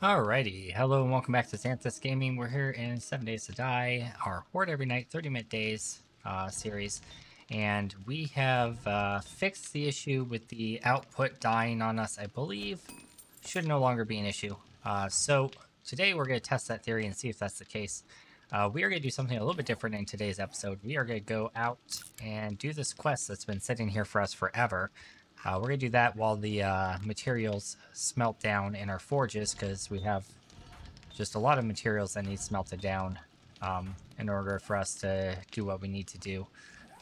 Alrighty, hello and welcome back to Zanthyst Gaming. We're here in 7 Days to Die, our Horde Every Night 30 Minute Days uh, series. And we have uh, fixed the issue with the output dying on us, I believe. Should no longer be an issue. Uh, so today we're going to test that theory and see if that's the case. Uh, we are going to do something a little bit different in today's episode. We are going to go out and do this quest that's been sitting here for us forever. Uh, we're going to do that while the uh, materials smelt down in our forges because we have just a lot of materials that need smelted down um, in order for us to do what we need to do.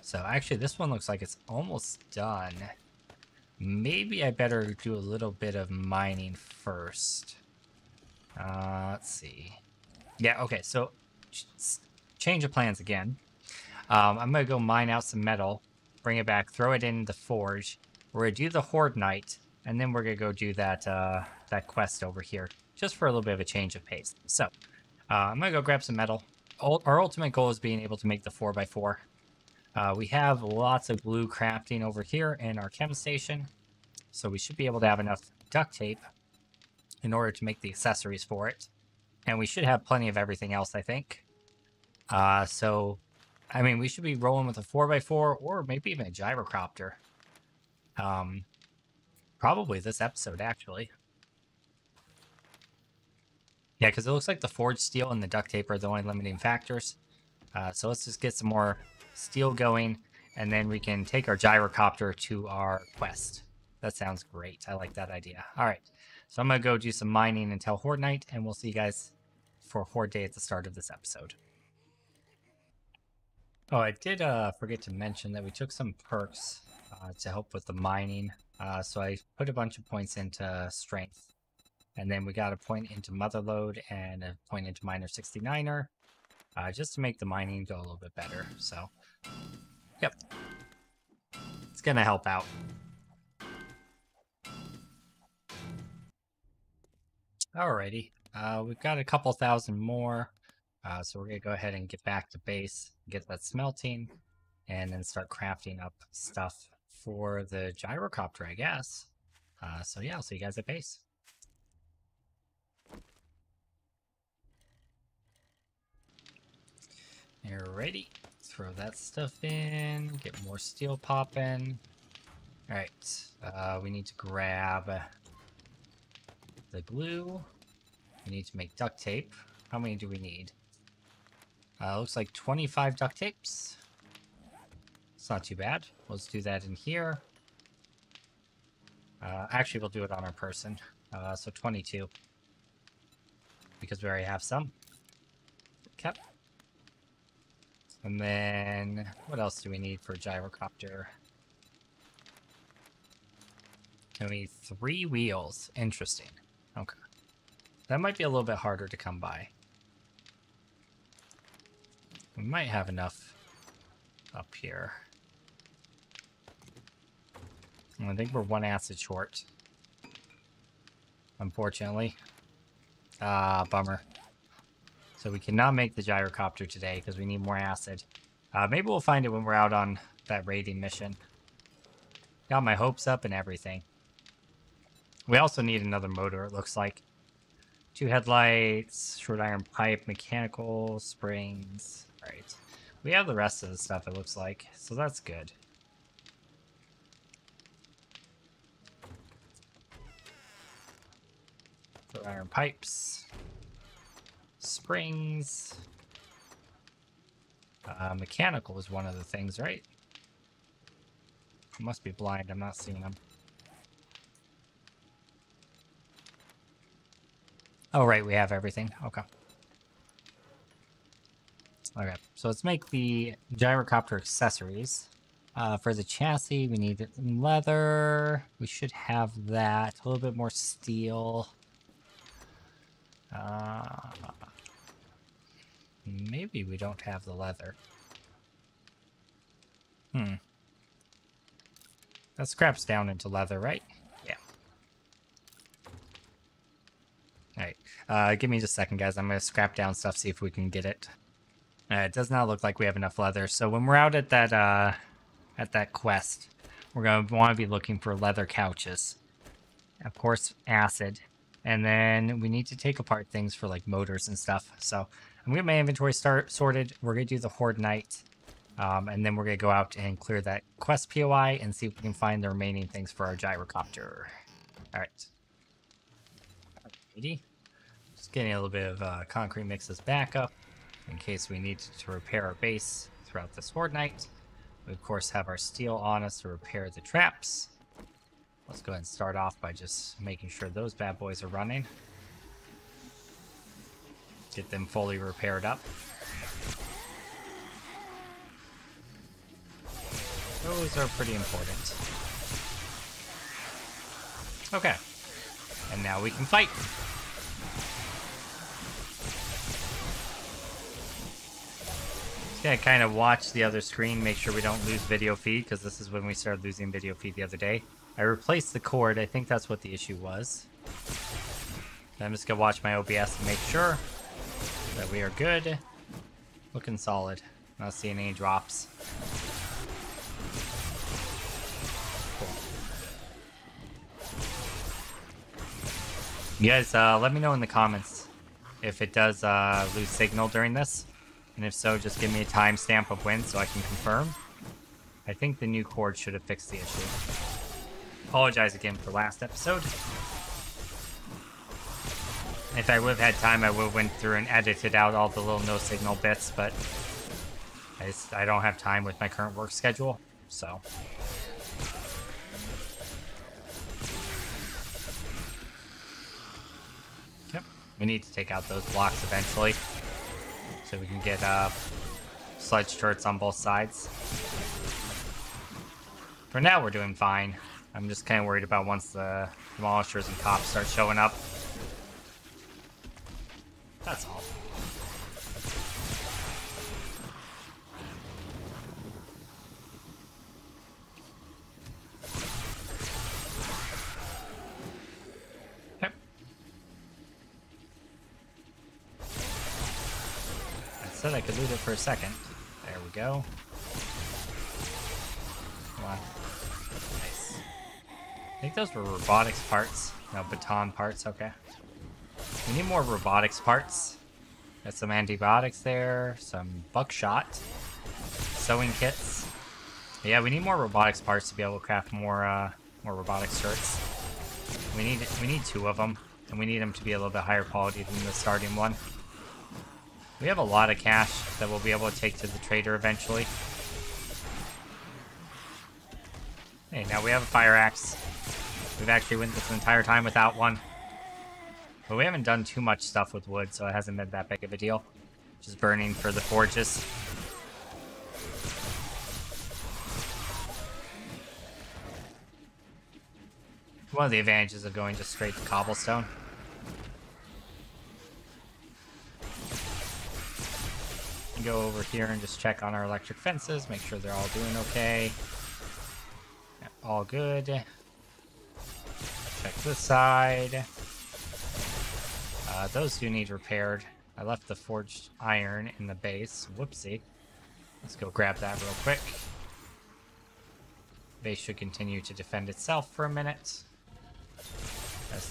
So actually this one looks like it's almost done. Maybe I better do a little bit of mining first. Uh, let's see. Yeah, okay, so change of plans again. Um, I'm going to go mine out some metal, bring it back, throw it in the forge, we're gonna do the Horde Night, and then we're gonna go do that uh, that quest over here, just for a little bit of a change of pace. So, uh, I'm gonna go grab some metal. Our ultimate goal is being able to make the 4x4. Uh, we have lots of glue crafting over here in our chem station, so we should be able to have enough duct tape in order to make the accessories for it. And we should have plenty of everything else, I think. Uh, so, I mean, we should be rolling with a 4x4 or maybe even a gyrocopter. Um, probably this episode, actually. Yeah, because it looks like the forged steel and the duct tape are the only limiting factors. Uh, so let's just get some more steel going, and then we can take our gyrocopter to our quest. That sounds great. I like that idea. All right, so I'm going to go do some mining until Horde Night, and we'll see you guys for Horde Day at the start of this episode. Oh, I did uh, forget to mention that we took some perks uh, to help with the mining. Uh, so I put a bunch of points into strength. And then we got a point into Motherlode and a point into Miner 69er. Uh, just to make the mining go a little bit better. So, yep. It's going to help out. Alrighty. Uh, we've got a couple thousand more. Uh, so we're going to go ahead and get back to base, get that smelting, and then start crafting up stuff for the gyrocopter, I guess. Uh, so yeah, I'll see you guys at base. Alrighty, throw that stuff in, get more steel popping. Alright, uh, we need to grab the glue. We need to make duct tape. How many do we need? Uh, looks like 25 duct tapes. It's not too bad. Let's do that in here. Uh, actually, we'll do it on our person. Uh, so 22. Because we already have some. Okay. And then, what else do we need for gyrocopter? We need three wheels. Interesting. Okay. That might be a little bit harder to come by. We might have enough up here. I think we're one acid short. Unfortunately. Ah, bummer. So we cannot make the gyrocopter today because we need more acid. Uh, maybe we'll find it when we're out on that raiding mission. Got my hopes up and everything. We also need another motor, it looks like. Two headlights, short iron pipe, mechanical, springs. Alright. We have the rest of the stuff, it looks like. So that's good. Iron pipes, springs. Uh, mechanical is one of the things, right? I must be blind. I'm not seeing them. Oh, right. We have everything. Okay. Okay. So let's make the gyrocopter accessories. Uh, for the chassis, we need leather. We should have that. A little bit more steel. Uh, maybe we don't have the leather. Hmm. That scraps down into leather, right? Yeah. Alright. Uh, give me just a second, guys. I'm going to scrap down stuff, see if we can get it. Uh, it does not look like we have enough leather. So when we're out at that, uh, at that quest, we're going to want to be looking for leather couches. Of course, acid And then we need to take apart things for like motors and stuff. So I'm gonna get my inventory start sorted. We're gonna do the Horde Night. Um, and then we're gonna go out and clear that quest POI and see if we can find the remaining things for our gyrocopter. All right. Alrighty. Just getting a little bit of uh, concrete mixes back up in case we need to repair our base throughout this Horde Night. We of course have our steel on us to repair the traps. Let's go ahead and start off by just making sure those bad boys are running. Get them fully repaired up. Those are pretty important. Okay. And now we can fight. Just gotta kind of watch the other screen, make sure we don't lose video feed, because this is when we started losing video feed the other day. I replaced the cord. I think that's what the issue was. I'm just gonna watch my OBS and make sure that we are good. Looking solid. Not seeing any drops. You guys, uh, let me know in the comments if it does uh, lose signal during this. And if so, just give me a timestamp of when so I can confirm. I think the new cord should have fixed the issue apologize again for last episode. If I would have had time, I would have went through and edited out all the little no signal bits, but I, just, I don't have time with my current work schedule, so. Yep, we need to take out those blocks eventually, so we can get uh, sludge turrets on both sides. For now, we're doing fine. I'm just kind of worried about once the demolishers and cops start showing up. That's all. I said I could loot it for a second. There we go. I think those were robotics parts. No, baton parts, okay. We need more robotics parts. Got some antibiotics there, some buckshot, sewing kits. Yeah, we need more robotics parts to be able to craft more uh, more robotics shirts. We need we need two of them, and we need them to be a little bit higher quality than the starting one. We have a lot of cash that we'll be able to take to the trader eventually. Hey, now we have a fire axe. We've actually went this entire time without one. But we haven't done too much stuff with wood, so it hasn't been that big of a deal. Just burning for the forges. One of the advantages of going just straight to cobblestone. Go over here and just check on our electric fences, make sure they're all doing okay. All good. This side. Uh, those do need repaired. I left the forged iron in the base. Whoopsie. Let's go grab that real quick. Base should continue to defend itself for a minute.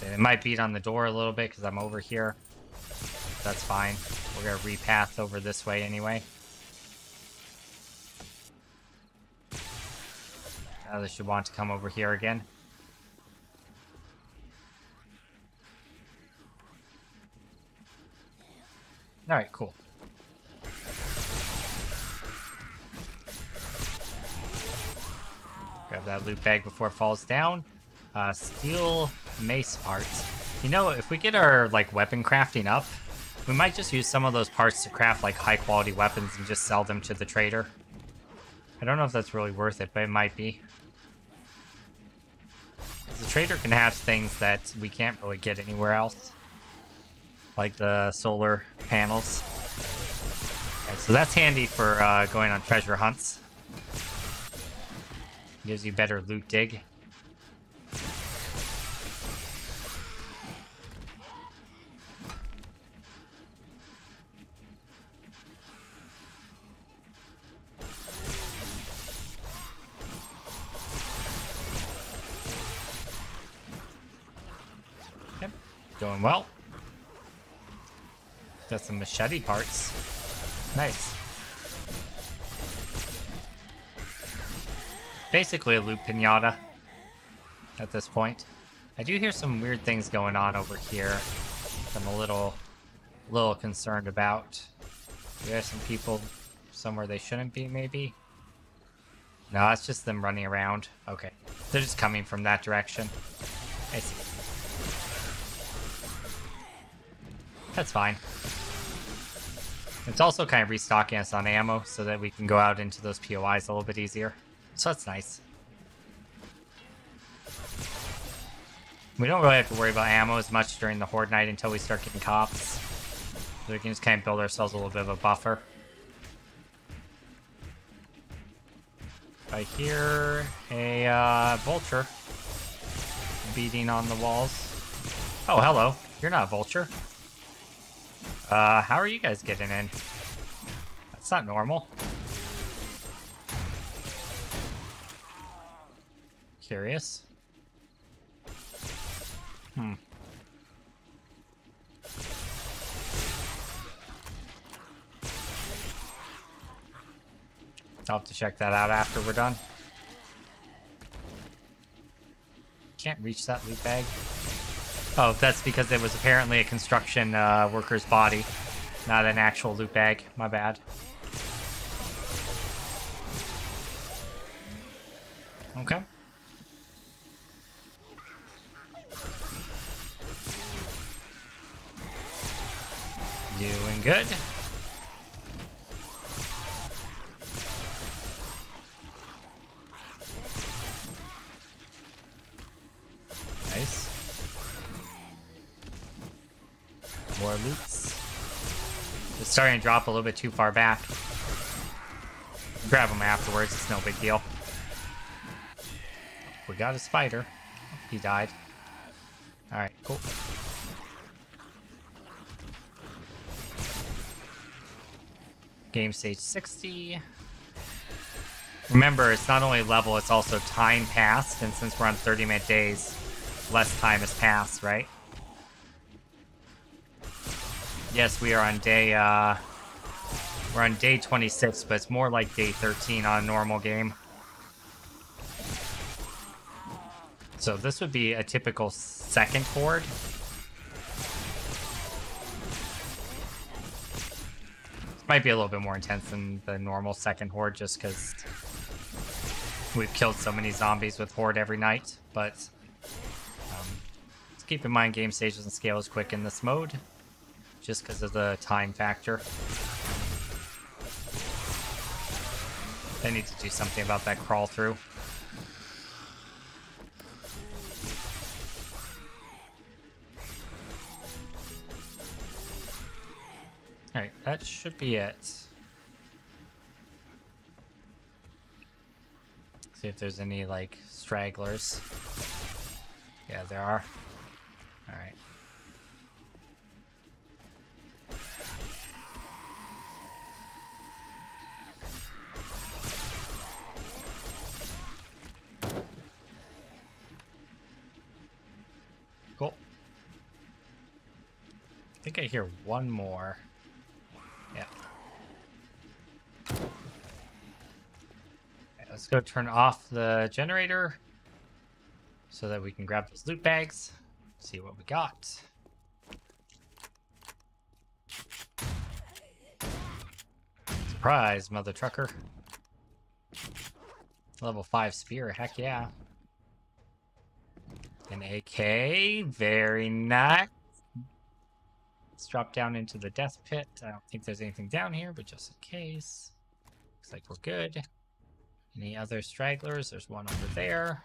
It might beat on the door a little bit because I'm over here. That's fine. We're going to repath over this way anyway. Now they should want to come over here again. Alright, cool. Grab that loot bag before it falls down. Uh, steel mace parts. You know, if we get our, like, weapon crafting up, we might just use some of those parts to craft, like, high-quality weapons and just sell them to the trader. I don't know if that's really worth it, but it might be. The trader can have things that we can't really get anywhere else like the solar panels. So that's handy for uh, going on treasure hunts. Gives you better loot dig. Going well. Got some machete parts. Nice. Basically a loot pinata at this point. I do hear some weird things going on over here. I'm a little, little concerned about. There are some people somewhere they shouldn't be, maybe? No, it's just them running around. Okay. They're just coming from that direction. I see. That's fine. It's also kind of restocking us on ammo so that we can go out into those POIs a little bit easier. So that's nice. We don't really have to worry about ammo as much during the Horde night until we start getting cops. So we can just kind of build ourselves a little bit of a buffer. I hear a uh, vulture beating on the walls. Oh, hello. You're not a vulture. Uh, how are you guys getting in? That's not normal. Curious. Hmm. I'll have to check that out after we're done. Can't reach that loot bag. Oh, that's because it was apparently a construction uh, worker's body, not an actual loot bag. My bad. Drop a little bit too far back. Grab them afterwards, it's no big deal. We got a spider. He died. Alright, cool. Game stage 60. Remember, it's not only level, it's also time passed, and since we're on 30 minute days, less time has passed, right? Yes, we are on day, uh, we're on day 26, but it's more like day 13 on a normal game. So this would be a typical second horde. Might be a little bit more intense than the normal second horde just because we've killed so many zombies with horde every night, but um, keep in mind game stages and scale is quick in this mode just because of the time factor. I need to do something about that crawl through. Alright, that should be it. See if there's any, like, stragglers. Yeah, there are. Alright. Think I hear one more. Yeah. Okay, let's go turn off the generator so that we can grab those loot bags, see what we got. Surprise, mother trucker. Level 5 spear, heck yeah. An AK, very nice. Let's drop down into the death pit. I don't think there's anything down here, but just in case. Looks like we're good. Any other stragglers? There's one over there.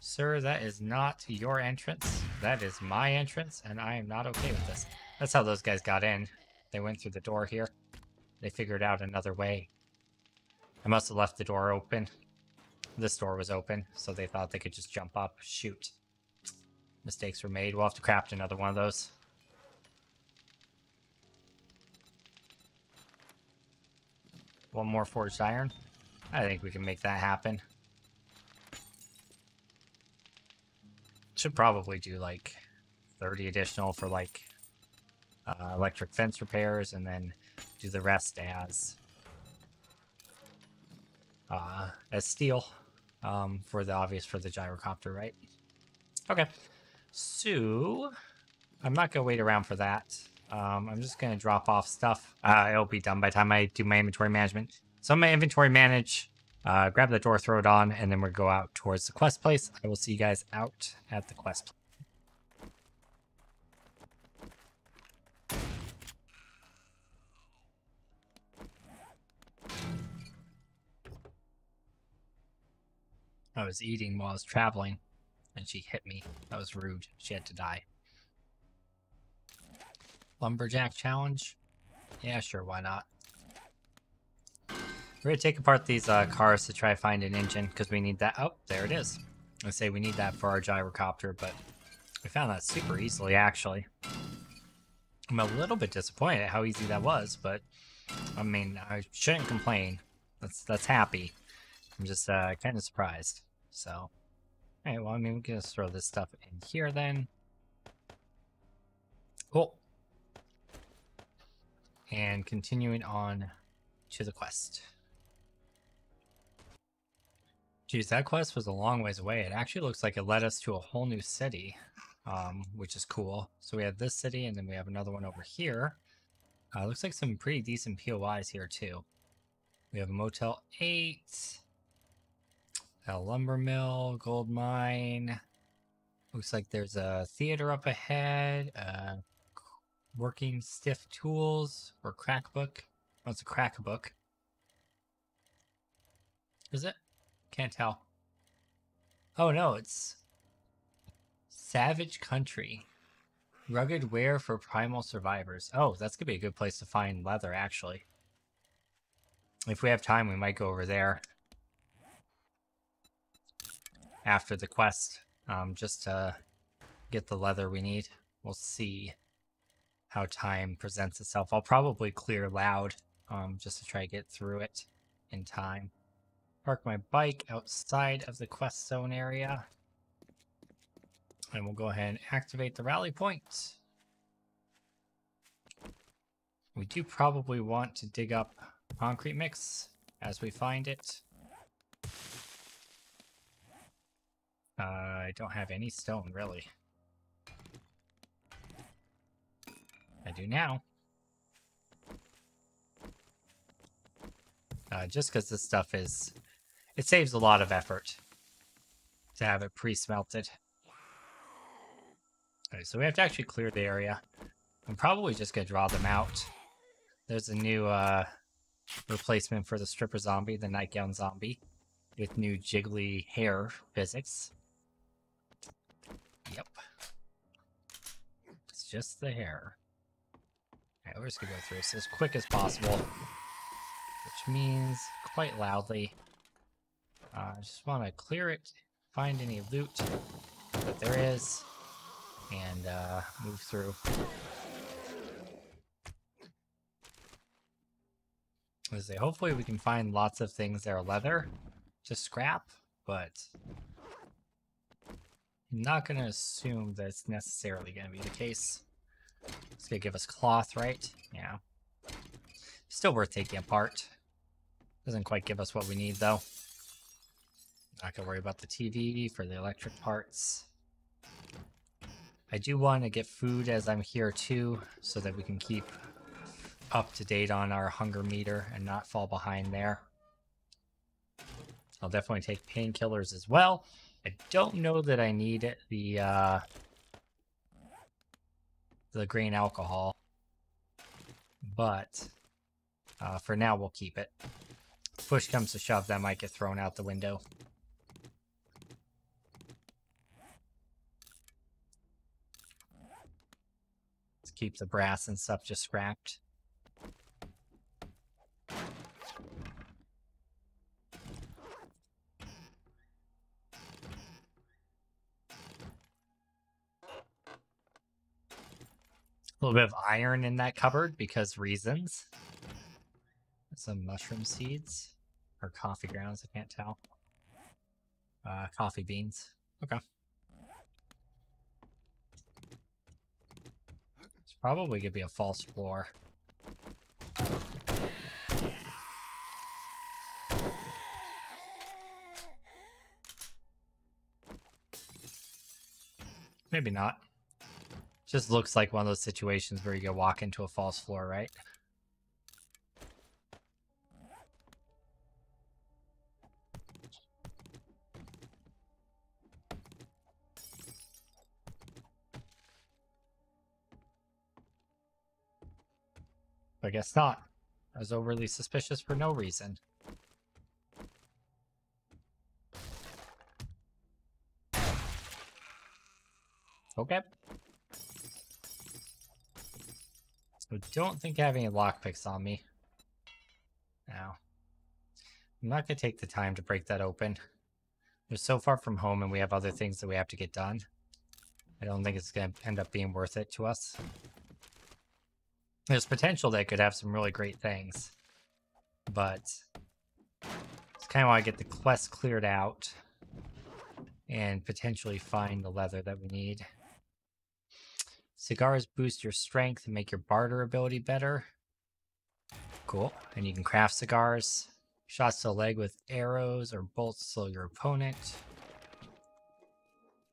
Sir, that is not your entrance. That is my entrance, and I am not okay with this. That's how those guys got in. They went through the door here. They figured out another way. I must have left the door open. This door was open, so they thought they could just jump up. Shoot. Mistakes were made. We'll have to craft another one of those. One more forged iron. I think we can make that happen. Should probably do like 30 additional for like uh, electric fence repairs, and then do the rest as uh, as steel um, for the obvious for the gyrocopter, right? Okay, so I'm not gonna wait around for that. Um, I'm just gonna drop off stuff. Uh, it'll be done by the time I do my inventory management. So my inventory manage, uh, grab the door, throw it on, and then we'll go out towards the quest place. I will see you guys out at the quest place. I was eating while I was traveling, and she hit me. That was rude. She had to die. Lumberjack challenge? Yeah, sure, why not? We're gonna take apart these uh, cars to try to find an engine, because we need that. Oh, there it is. I say we need that for our gyrocopter, but we found that super easily, actually. I'm a little bit disappointed at how easy that was, but I mean, I shouldn't complain. That's that's happy. I'm just uh, kind of surprised. So, alright, well, I mean, we can just throw this stuff in here then. And continuing on to the quest. Geez, that quest was a long ways away. It actually looks like it led us to a whole new city, um, which is cool. So we have this city, and then we have another one over here. Uh, looks like some pretty decent POIs here, too. We have a Motel 8, a lumber mill, gold mine. Looks like there's a theater up ahead, uh, working stiff tools, or crack book. Oh, a crack book. Is it? Can't tell. Oh no, it's Savage Country. Rugged wear for primal survivors. Oh, that's gonna be a good place to find leather, actually. If we have time, we might go over there after the quest, um, just to get the leather we need. We'll see how time presents itself. I'll probably clear loud, um, just to try to get through it in time. Park my bike outside of the quest zone area. And we'll go ahead and activate the rally point. We do probably want to dig up concrete mix as we find it. Uh, I don't have any stone, really. I do now. Uh, just because this stuff is it saves a lot of effort to have it pre-smelted. Okay, so we have to actually clear the area. I'm probably just going to draw them out. There's a new uh, replacement for the stripper zombie, the nightgown zombie, with new jiggly hair physics. Yep. It's just the hair. Okay, we're just to go through this as quick as possible, which means quite loudly. Uh, I just want to clear it, find any loot that there is, and uh, move through. Let's say, hopefully we can find lots of things that are leather to scrap, but I'm not going to assume that it's necessarily going to be the case. It's to give us cloth, right? Yeah. Still worth taking apart. Doesn't quite give us what we need, though. Not gonna worry about the TV for the electric parts. I do want to get food as I'm here too, so that we can keep up to date on our hunger meter and not fall behind there. I'll definitely take painkillers as well. I don't know that I need the uh, the grain alcohol, but uh, for now we'll keep it. Push comes to shove, that might get thrown out the window. Let's keep the brass and stuff just scrapped. Little bit of iron in that cupboard because reasons. Some mushroom seeds or coffee grounds, I can't tell. Uh, coffee beans. Okay. It's probably gonna be a false floor. Maybe not. Just looks like one of those situations where you go walk into a false floor, right? I guess not. I was overly suspicious for no reason. Okay. Don't think I have any lockpicks on me. Now. I'm not going to take the time to break that open. We're so far from home and we have other things that we have to get done. I don't think it's going to end up being worth it to us. There's potential that could have some really great things. But it's kind of why I get the quest cleared out and potentially find the leather that we need. Cigars boost your strength and make your barter ability better. Cool. And you can craft cigars. Shots to the leg with arrows or bolts slow your opponent.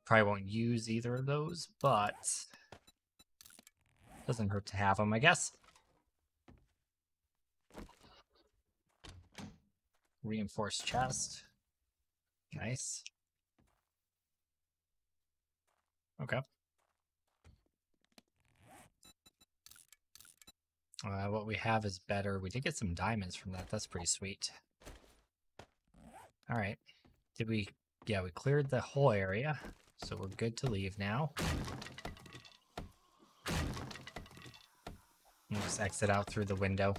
Probably won't use either of those, but doesn't hurt to have them, I guess. Reinforced chest. Nice. Okay. Uh, what we have is better. We did get some diamonds from that. That's pretty sweet. All right. Did we... Yeah, we cleared the whole area. So we're good to leave now. We'll just exit out through the window.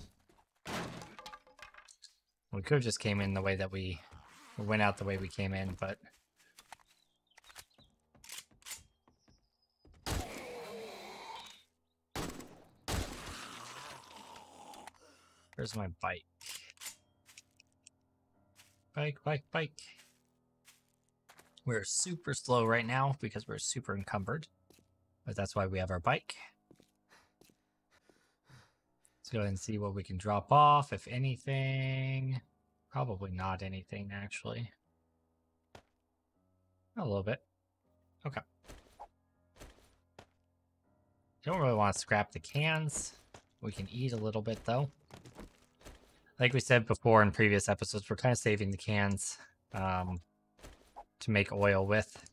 We could have just came in the way that we... went out the way we came in, but... Where's my bike? Bike, bike, bike. We're super slow right now because we're super encumbered. But that's why we have our bike. Let's go ahead and see what we can drop off, if anything. Probably not anything, actually. A little bit. Okay. Don't really want to scrap the cans. We can eat a little bit, though like we said before in previous episodes, we're kind of saving the cans um, to make oil with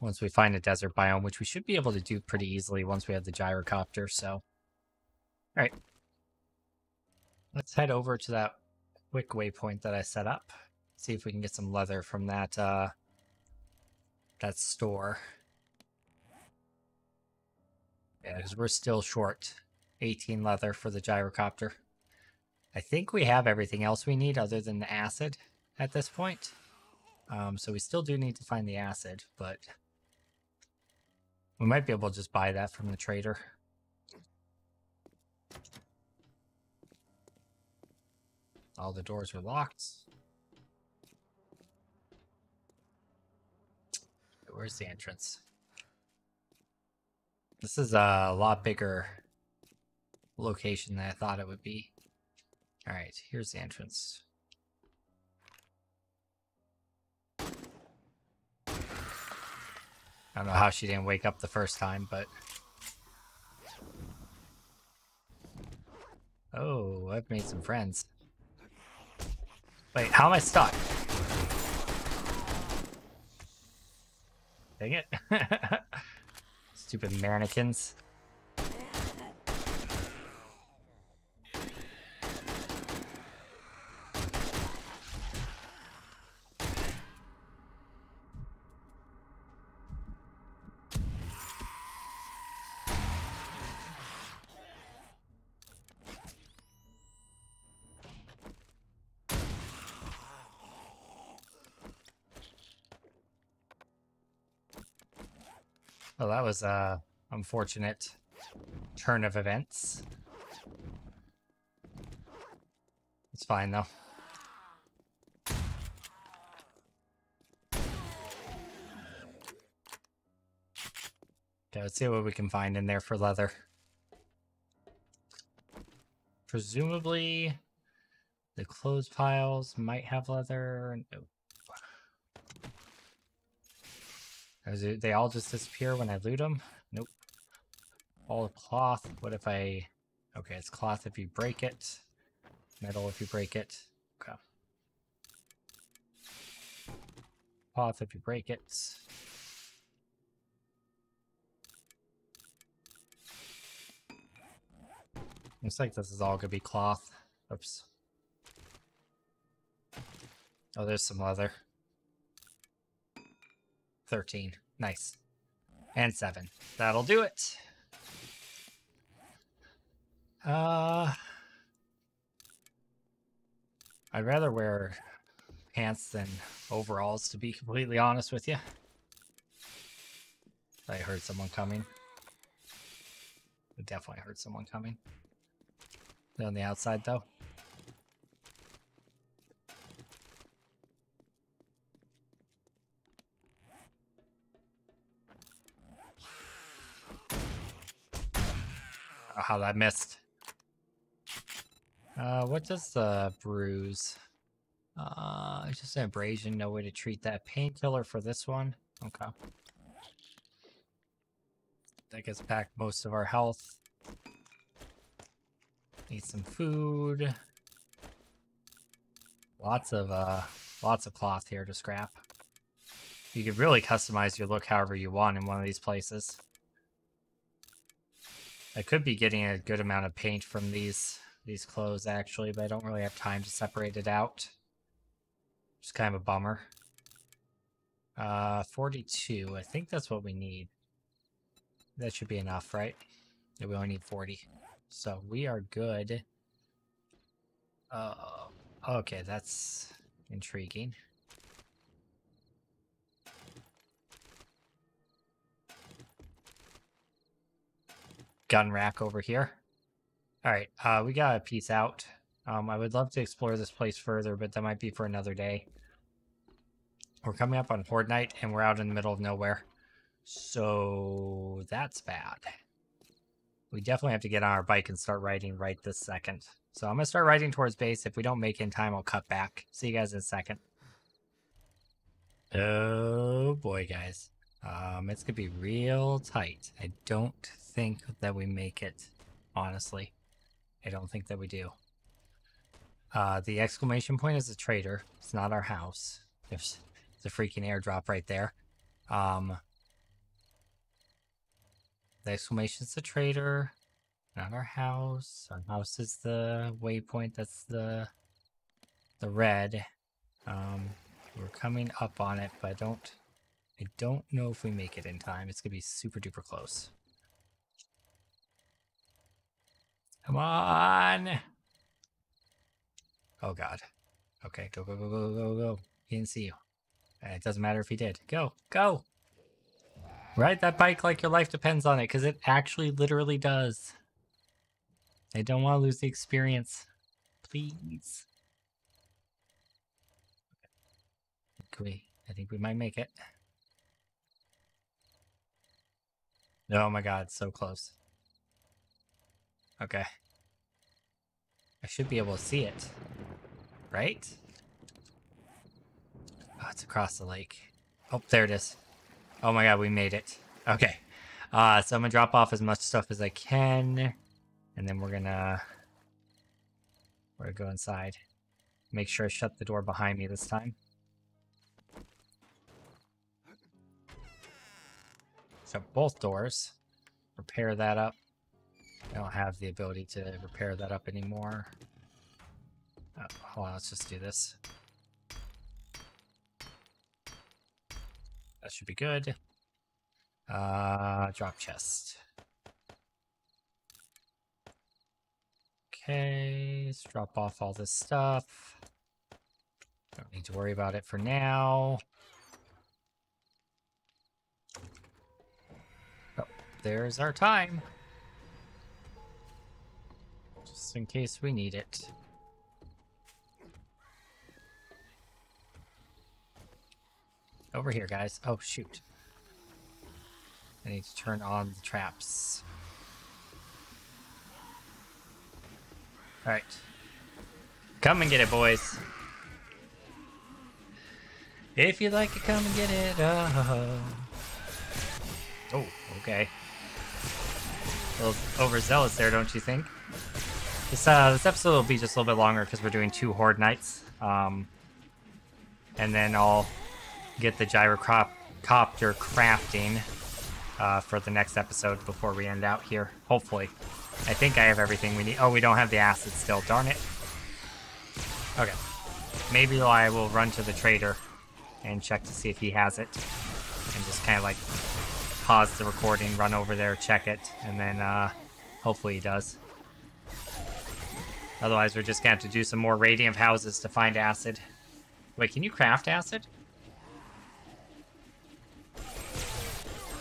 once we find a desert biome, which we should be able to do pretty easily once we have the gyrocopter. So, all right, let's head over to that quick waypoint that I set up. See if we can get some leather from that uh, that store. Yeah, because we're still short 18 leather for the gyrocopter. I think we have everything else we need other than the acid at this point. Um, so we still do need to find the acid, but we might be able to just buy that from the trader. All the doors are locked. Where's the entrance? This is a lot bigger location than I thought it would be. All right, here's the entrance. I don't know how she didn't wake up the first time, but... Oh, I've made some friends. Wait, how am I stuck? Dang it. Stupid mannequins. That was a unfortunate turn of events. It's fine though. Okay, let's see what we can find in there for leather. presumably the clothes piles might have leather. Is it, they all just disappear when I loot them? Nope. All cloth. What if I... Okay, it's cloth if you break it. Metal if you break it. Okay. Cloth if you break it. Looks like this is all gonna be cloth. Oops. Oh, there's some leather. 13. Nice. And 7. That'll do it. Uh... I'd rather wear pants than overalls, to be completely honest with you. I heard someone coming. I definitely heard someone coming. They're on the outside, though. Oh, that missed. Uh, what does the bruise? Uh, it's just an abrasion, no way to treat that. Painkiller for this one? Okay. That gets back most of our health. Need some food. Lots of, uh, lots of cloth here to scrap. You could really customize your look however you want in one of these places. I could be getting a good amount of paint from these these clothes actually, but I don't really have time to separate it out. Just kind of a bummer. Uh, 42. I think that's what we need. That should be enough, right? Yeah, we only need 40. So we are good. Uh, okay, that's intriguing. Gun rack over here. All right, uh, we got a piece out. Um, I would love to explore this place further, but that might be for another day. We're coming up on Horde Night, and we're out in the middle of nowhere. So that's bad. We definitely have to get on our bike and start riding right this second. So I'm going to start riding towards base. If we don't make it in time, I'll cut back. See you guys in a second. Oh boy, guys. Um, it's going to be real tight. I don't think that we make it, honestly. I don't think that we do. Uh, the exclamation point is a trader. It's not our house. There's, there's a freaking airdrop right there. Um, the exclamation is the trader. not our house. Our house is the waypoint. That's the the red. Um, we're coming up on it, but I don't I don't know if we make it in time. It's gonna be super duper close. Come on. Oh god. Okay, go, go, go, go, go, go. He didn't see you. Eh, it doesn't matter if he did. Go, go. Ride that bike like your life depends on it, because it actually literally does. I don't want to lose the experience. Please. I think we might make it. Oh my god, so close. Okay. I should be able to see it. Right? Oh, it's across the lake. Oh, there it is. Oh my god, we made it. Okay. Uh, so I'm gonna drop off as much stuff as I can. And then we're gonna... We're gonna go inside. Make sure I shut the door behind me this time. Shut both doors. Repair that up. Don't have the ability to repair that up anymore. Oh, hold on, let's just do this. That should be good. Uh, drop chest. Okay, let's drop off all this stuff. Don't need to worry about it for now. Oh, there's our time just in case we need it. Over here, guys. Oh, shoot. I need to turn on the traps. Alright. Come and get it, boys. If you'd like it, come and get it. Uh, oh, okay. A little overzealous there, don't you think? This, uh, this episode will be just a little bit longer because we're doing two Horde Nights. Um, and then I'll get the gyrocopter crafting uh, for the next episode before we end out here. Hopefully. I think I have everything we need. Oh, we don't have the acid still. Darn it. Okay. Maybe I will run to the trader and check to see if he has it. And just kind of like pause the recording, run over there, check it, and then uh, hopefully he does. Otherwise, we're just going to have to do some more radiant houses to find acid. Wait, can you craft acid?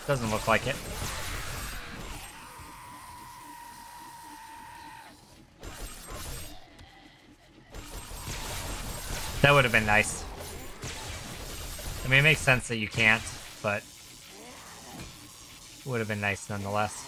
Doesn't look like it. That would have been nice. I mean, it makes sense that you can't, but would have been nice nonetheless.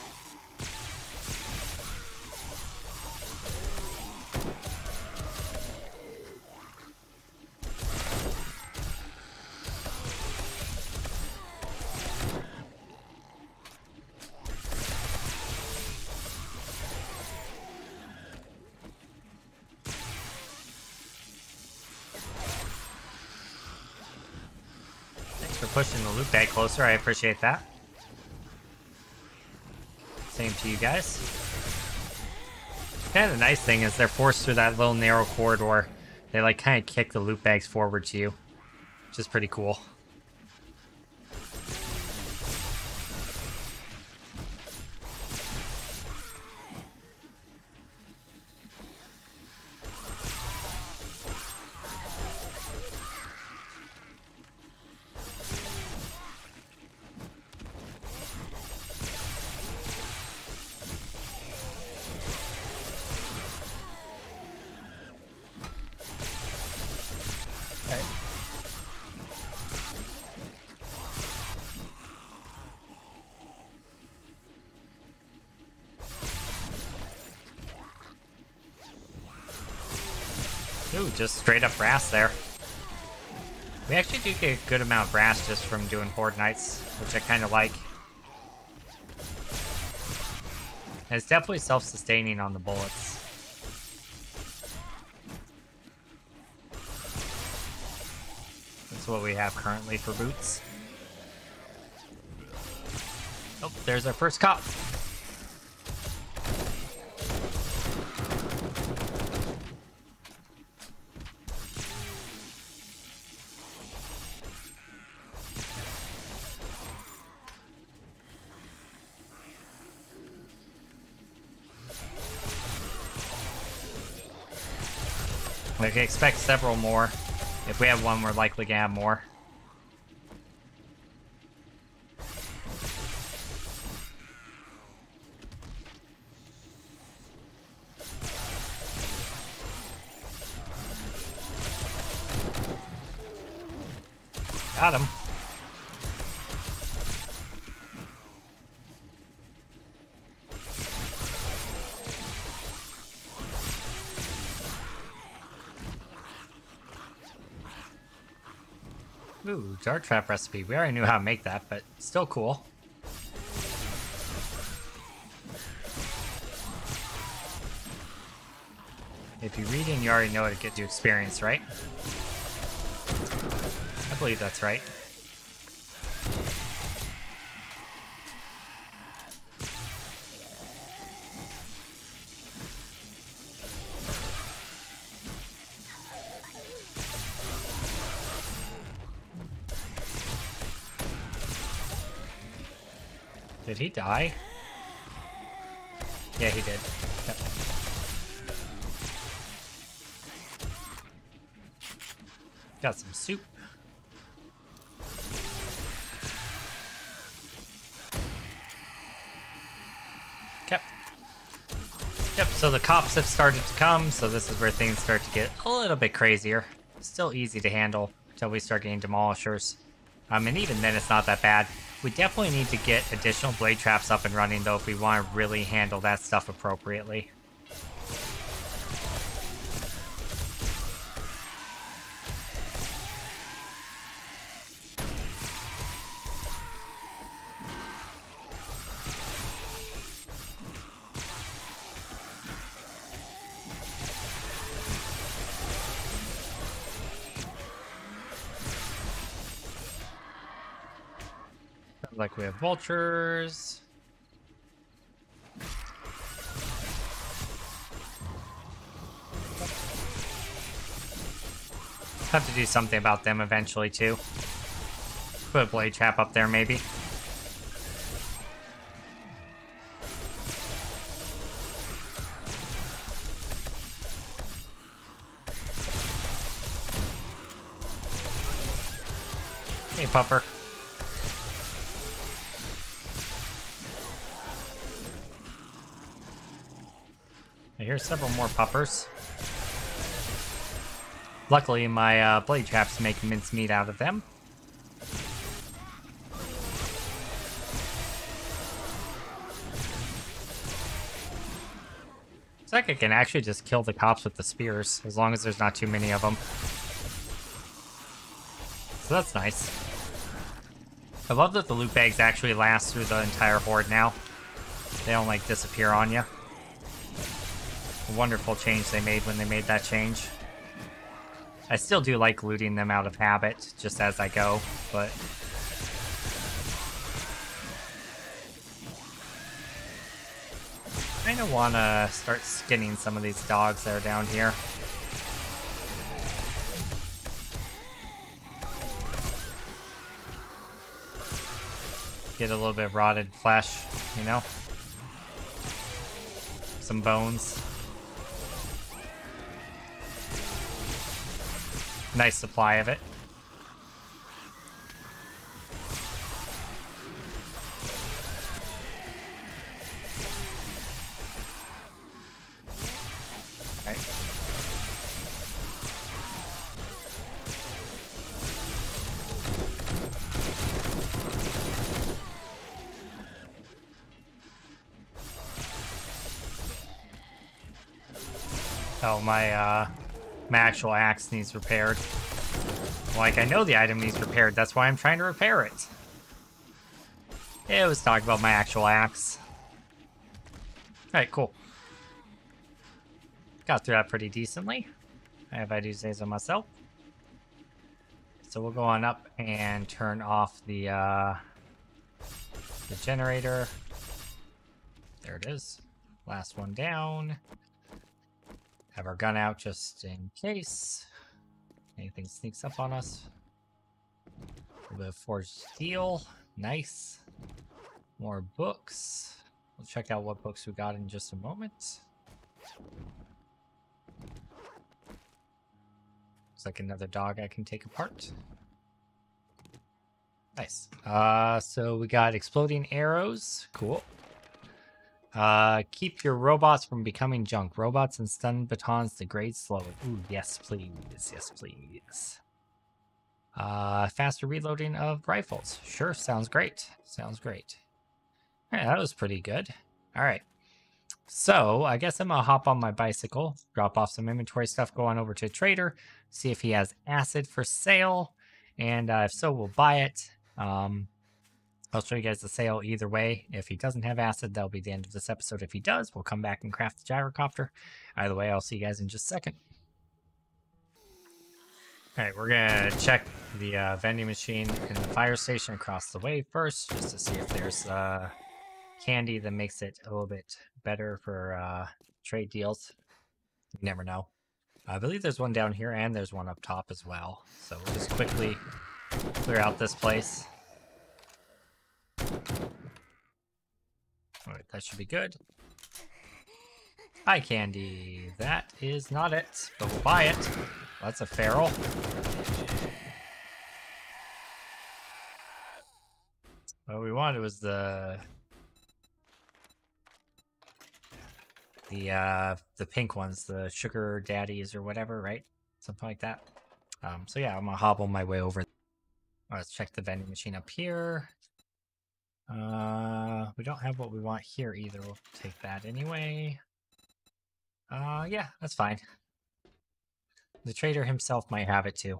Closer. I appreciate that. Same to you guys. Kind of the nice thing is they're forced through that little narrow corridor. They like kind of kick the loot bags forward to you, which is pretty cool. Ooh, just straight up brass there. We actually do get a good amount of brass just from doing Horde Nights, which I kind of like. And it's definitely self-sustaining on the bullets. That's what we have currently for boots. Oh, there's our first cop. We can expect several more. If we have one, we're likely to have more. Dart trap recipe. We already knew how to make that, but still cool. If you read in, you already know how to get you experience, right? I believe that's right. He die? Yeah, he did. Yep. Got some soup. Yep. Yep, so the cops have started to come, so this is where things start to get a little bit crazier. Still easy to handle until we start getting demolishers. Um, and even then it's not that bad. We definitely need to get additional blade traps up and running, though, if we want to really handle that stuff appropriately. Vultures. Have to do something about them eventually too. Put a blade trap up there maybe. Hey, pupper. Hear several more puppers. Luckily, my uh, blade traps make mincemeat out of them. I can actually just kill the cops with the spears, as long as there's not too many of them. So that's nice. I love that the loot bags actually last through the entire horde now. They don't, like, disappear on you. Wonderful change they made when they made that change. I still do like looting them out of habit, just as I go, but... I kinda wanna start skinning some of these dogs that are down here. Get a little bit of rotted flesh, you know? Some bones. Nice supply of it. Oh, my, uh, my actual axe needs repaired. Like, I know the item needs repaired, that's why I'm trying to repair it. It was talking about my actual axe. Alright, cool. Got through that pretty decently. If I do say so myself. So we'll go on up and turn off the, uh, the generator. There it is. Last one down. Have our gun out just in case anything sneaks up on us. A little bit of forged steel. Nice. More books. We'll check out what books we got in just a moment. Looks like another dog I can take apart. Nice. Uh, so we got exploding arrows. Cool. Uh, keep your robots from becoming junk. Robots and stun batons degrade slowly. Ooh, yes, please. Yes, please. Uh, faster reloading of rifles. Sure, sounds great. Sounds great. Alright, that was pretty good. Alright. So, I guess I'm gonna hop on my bicycle, drop off some inventory stuff, go on over to Trader, see if he has acid for sale, and uh, if so, we'll buy it. Um, I'll show you guys the sale either way. If he doesn't have acid, that'll be the end of this episode. If he does, we'll come back and craft the gyrocopter. Either way, I'll see you guys in just a second. All right, we're gonna check the uh, vending machine in the fire station across the way first, just to see if there's uh, candy that makes it a little bit better for uh, trade deals. You never know. I believe there's one down here and there's one up top as well. So we'll just quickly clear out this place. Alright, that should be good. Eye candy. That is not it, but we'll buy it. That's a feral. What we wanted was the the uh the pink ones, the sugar daddies or whatever, right? Something like that. Um, so yeah, I'm gonna hobble my way over. Let's check the vending machine up here. Uh, we don't have what we want here either. We'll take that anyway. Uh, yeah, that's fine. The trader himself might have it too.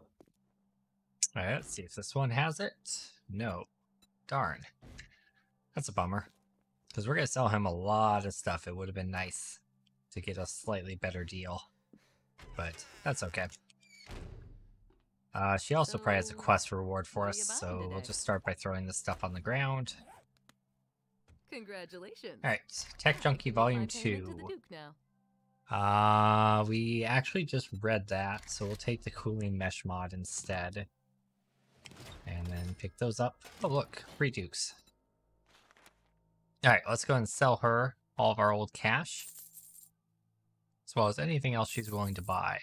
Alright, let's see if this one has it. No. Darn. That's a bummer. Because we're going to sell him a lot of stuff. It would have been nice to get a slightly better deal. But that's okay. Uh, she also probably has a quest reward for us, so we'll just start by throwing this stuff on the ground. Congratulations. All right, Tech Junkie Volume payment to the 2. Duke. Uh, we actually just read that, so we'll take the cooling mesh mod instead. And then pick those up. Oh, look, free dukes. Alright, let's go and sell her all of our old cash. As well as anything else she's willing to buy.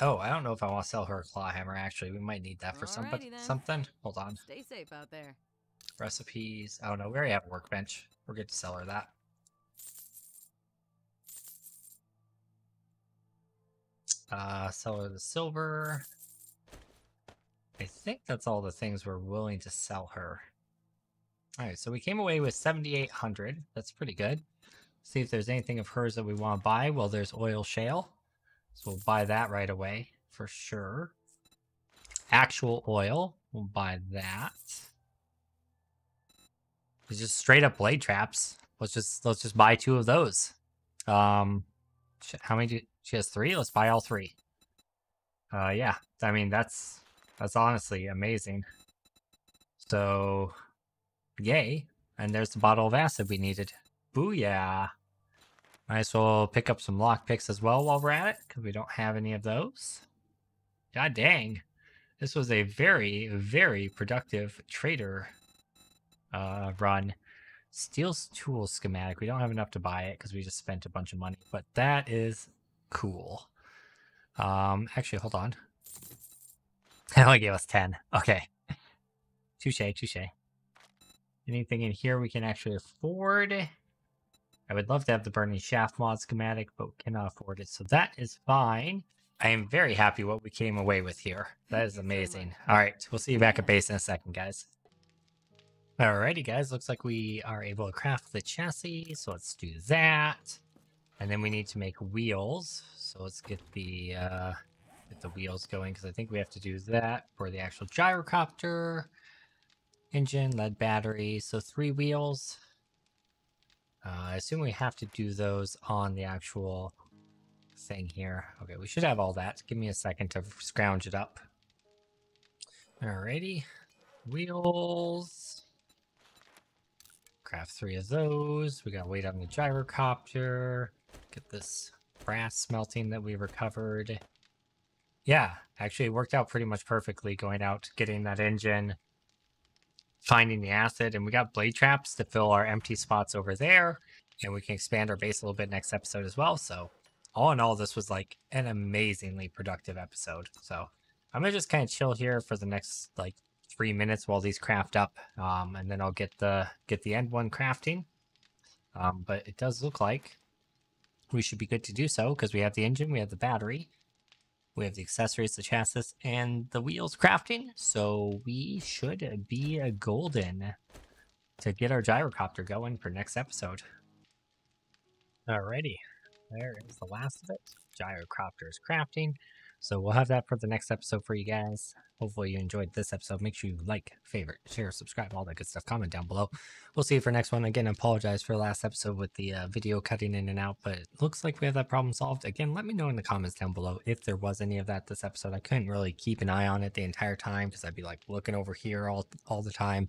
Oh, I don't know if I want to sell her a claw hammer, actually. We might need that for somebody, something. Hold on. Stay safe out there. Recipes. I don't know. we already have a workbench. We're good to sell her that. Uh, sell her the silver. I think that's all the things we're willing to sell her. Alright, so we came away with 7,800. That's pretty good. See if there's anything of hers that we want to buy. Well, there's oil shale. So we'll buy that right away for sure. Actual oil. We'll buy that. It's just straight up blade traps. Let's just let's just buy two of those. Um, how many? Do, she has three. Let's buy all three. Uh, yeah. I mean that's that's honestly amazing. So, yay! And there's the bottle of acid we needed. Booyah! Might as well pick up some lock picks as well while we're at it, because we don't have any of those. God dang! This was a very very productive trader uh, run. Steel tool schematic. We don't have enough to buy it because we just spent a bunch of money, but that is cool. Um, actually, hold on. It only gave us 10. Okay. Touche, touche. Anything in here we can actually afford? I would love to have the burning shaft mod schematic, but we cannot afford it, so that is fine. I am very happy what we came away with here. That is Thank you so amazing. All right, we'll see you back at base in a second, guys. Alrighty, guys. Looks like we are able to craft the chassis, so let's do that. And then we need to make wheels, so let's get the uh, get the wheels going because I think we have to do that for the actual gyrocopter engine, lead battery. So three wheels. Uh, I assume we have to do those on the actual thing here. Okay, we should have all that. Give me a second to scrounge it up. Alrighty, wheels. Craft three of those. We gotta wait on the gyrocopter. Get this brass smelting that we recovered. Yeah, actually it worked out pretty much perfectly going out, getting that engine, finding the acid, and we got blade traps to fill our empty spots over there. And we can expand our base a little bit next episode as well. So all in all, this was like an amazingly productive episode. So I'm gonna just kind of chill here for the next like three minutes while these craft up, um, and then I'll get the get the end one crafting. Um, but it does look like we should be good to do so because we have the engine, we have the battery, we have the accessories, the chassis, and the wheels crafting. So we should be a golden to get our gyrocopter going for next episode. Alrighty, there is the last of it. Gyrocopter is crafting. So we'll have that for the next episode for you guys. Hopefully you enjoyed this episode. Make sure you like, favorite, share, subscribe, all that good stuff. Comment down below. We'll see you for next one. Again, I apologize for the last episode with the uh, video cutting in and out, but looks like we have that problem solved. Again, let me know in the comments down below if there was any of that this episode. I couldn't really keep an eye on it the entire time because I'd be like looking over here all all the time.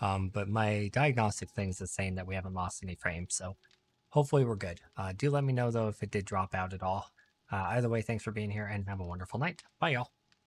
Um, but my diagnostic things is saying that we haven't lost any frames, so hopefully we're good. Uh, do let me know though if it did drop out at all. Uh, either way, thanks for being here and have a wonderful night. Bye, y'all.